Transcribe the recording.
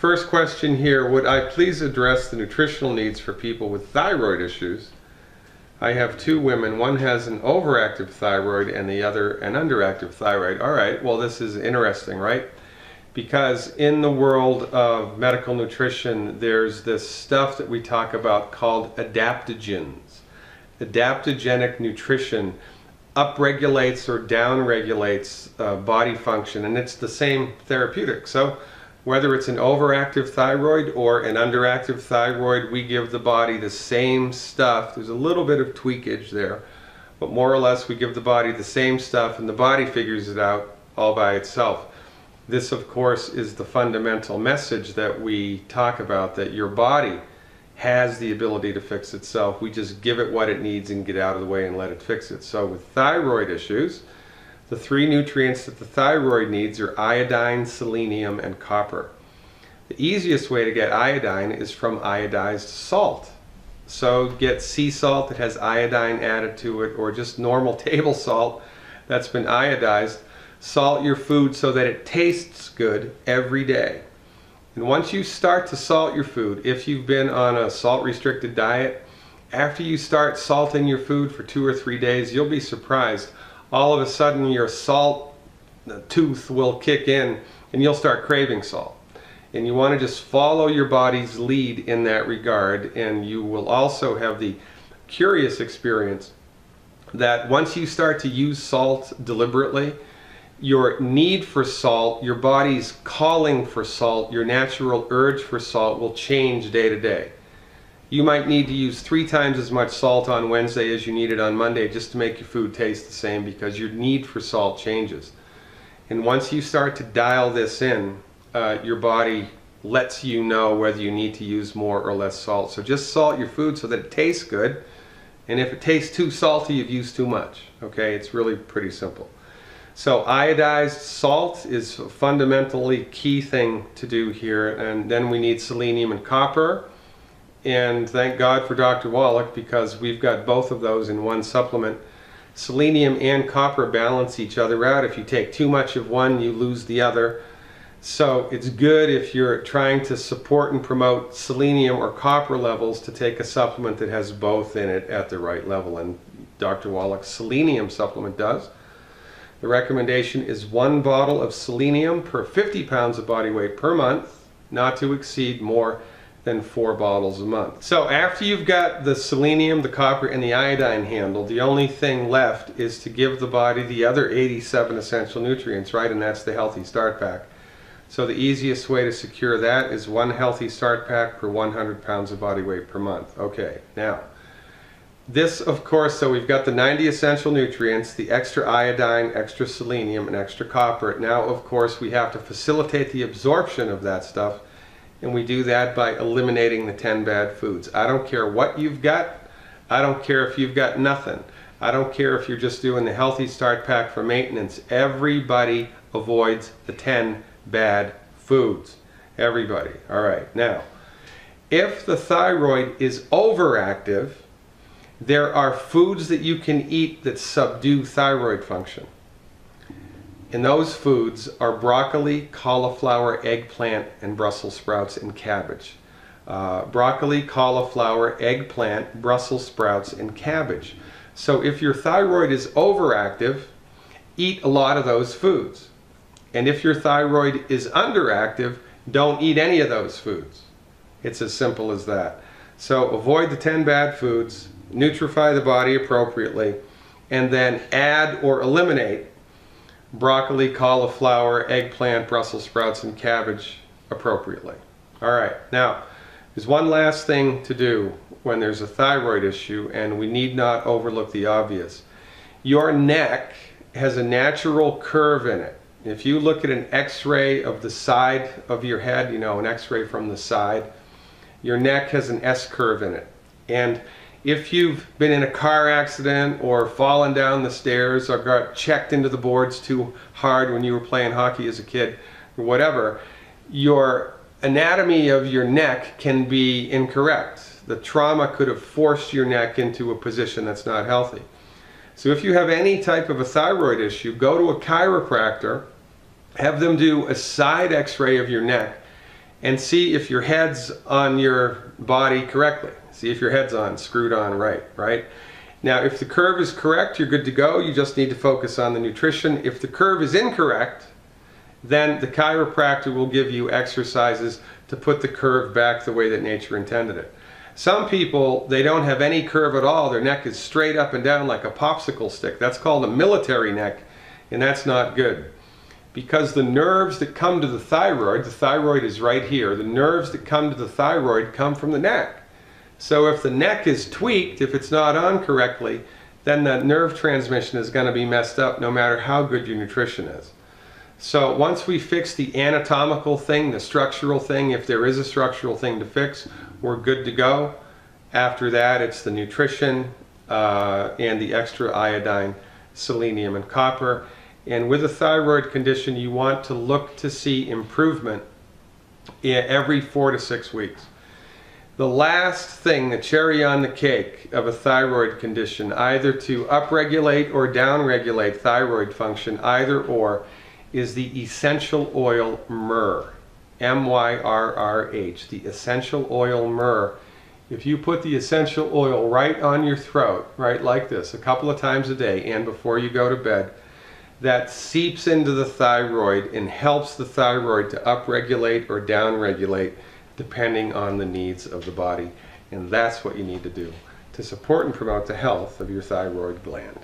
First question here, would I please address the nutritional needs for people with thyroid issues? I have two women, one has an overactive thyroid and the other an underactive thyroid. All right, well this is interesting, right? Because in the world of medical nutrition, there's this stuff that we talk about called adaptogens. Adaptogenic nutrition upregulates or downregulates uh, body function, and it's the same therapeutic. So whether it's an overactive thyroid or an underactive thyroid, we give the body the same stuff. There's a little bit of tweakage there, but more or less we give the body the same stuff and the body figures it out all by itself. This, of course, is the fundamental message that we talk about, that your body has the ability to fix itself. We just give it what it needs and get out of the way and let it fix it. So with thyroid issues, the three nutrients that the thyroid needs are iodine, selenium, and copper. The easiest way to get iodine is from iodized salt. So get sea salt that has iodine added to it or just normal table salt that's been iodized. Salt your food so that it tastes good every day. And once you start to salt your food, if you've been on a salt restricted diet, after you start salting your food for two or three days, you'll be surprised. All of a sudden your salt tooth will kick in and you'll start craving salt. And you want to just follow your body's lead in that regard and you will also have the curious experience that once you start to use salt deliberately, your need for salt, your body's calling for salt, your natural urge for salt will change day to day. You might need to use three times as much salt on Wednesday as you needed on Monday just to make your food taste the same because your need for salt changes. And once you start to dial this in, uh, your body lets you know whether you need to use more or less salt. So just salt your food so that it tastes good. And if it tastes too salty, you've used too much. Okay, it's really pretty simple. So iodized salt is a fundamentally key thing to do here. And then we need selenium and copper. And thank God for Dr. Wallach because we've got both of those in one supplement. Selenium and copper balance each other out. If you take too much of one, you lose the other. So it's good if you're trying to support and promote selenium or copper levels to take a supplement that has both in it at the right level. And Dr. Wallach's selenium supplement does. The recommendation is one bottle of selenium per 50 pounds of body weight per month, not to exceed more than four bottles a month. So after you've got the selenium, the copper, and the iodine handled, the only thing left is to give the body the other 87 essential nutrients, right? And that's the Healthy Start Pack. So the easiest way to secure that is one Healthy Start Pack per 100 pounds of body weight per month. Okay, now this, of course, so we've got the 90 essential nutrients, the extra iodine, extra selenium, and extra copper. Now, of course, we have to facilitate the absorption of that stuff, and we do that by eliminating the 10 bad foods. I don't care what you've got. I don't care if you've got nothing. I don't care if you're just doing the Healthy Start Pack for maintenance. Everybody avoids the 10 bad foods. Everybody. All right. Now, if the thyroid is overactive, there are foods that you can eat that subdue thyroid function. And those foods are broccoli, cauliflower, eggplant, and Brussels sprouts and cabbage. Uh, broccoli, cauliflower, eggplant, Brussels sprouts, and cabbage. So if your thyroid is overactive, eat a lot of those foods. And if your thyroid is underactive, don't eat any of those foods. It's as simple as that. So avoid the 10 bad foods, nutrify the body appropriately, and then add or eliminate broccoli, cauliflower, eggplant, Brussels sprouts, and cabbage appropriately. All right, now, there's one last thing to do when there's a thyroid issue, and we need not overlook the obvious. Your neck has a natural curve in it. If you look at an x-ray of the side of your head, you know, an x-ray from the side, your neck has an S-curve in it. And if you've been in a car accident or fallen down the stairs or got checked into the boards too hard when you were playing hockey as a kid or whatever, your anatomy of your neck can be incorrect. The trauma could have forced your neck into a position that's not healthy. So if you have any type of a thyroid issue, go to a chiropractor, have them do a side x-ray of your neck, and see if your head's on your body correctly. See if your head's on, screwed on right, right? Now, if the curve is correct, you're good to go. You just need to focus on the nutrition. If the curve is incorrect, then the chiropractor will give you exercises to put the curve back the way that nature intended it. Some people, they don't have any curve at all. Their neck is straight up and down like a popsicle stick. That's called a military neck, and that's not good. Because the nerves that come to the thyroid, the thyroid is right here, the nerves that come to the thyroid come from the neck. So if the neck is tweaked, if it's not on correctly, then the nerve transmission is going to be messed up no matter how good your nutrition is. So once we fix the anatomical thing, the structural thing, if there is a structural thing to fix, we're good to go. After that, it's the nutrition uh, and the extra iodine, selenium, and copper. And with a thyroid condition, you want to look to see improvement every four to six weeks. The last thing, the cherry on the cake of a thyroid condition, either to upregulate or downregulate thyroid function, either or, is the essential oil myrrh. M-Y-R-R-H, the essential oil myrrh. If you put the essential oil right on your throat, right like this, a couple of times a day and before you go to bed, that seeps into the thyroid and helps the thyroid to upregulate or downregulate depending on the needs of the body. And that's what you need to do to support and promote the health of your thyroid gland.